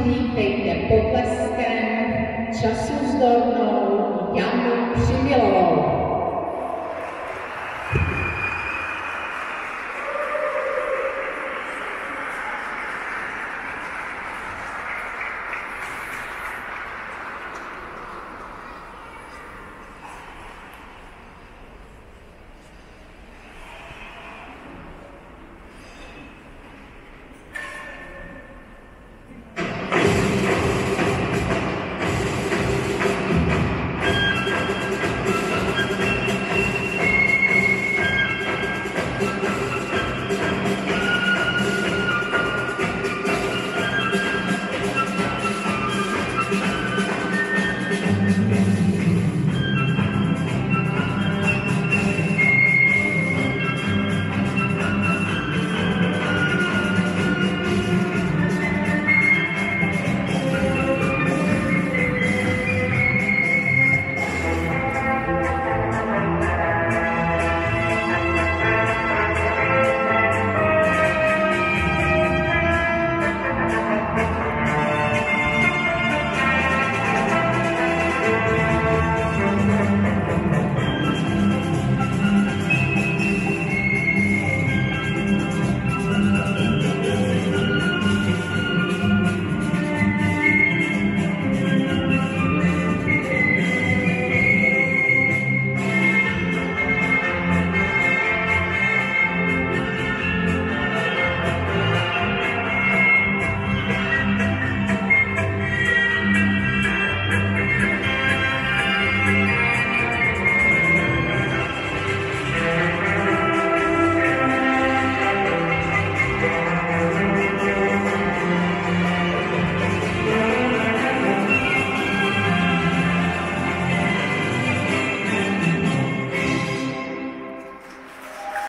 přivítejte potleskem času zdolnou Música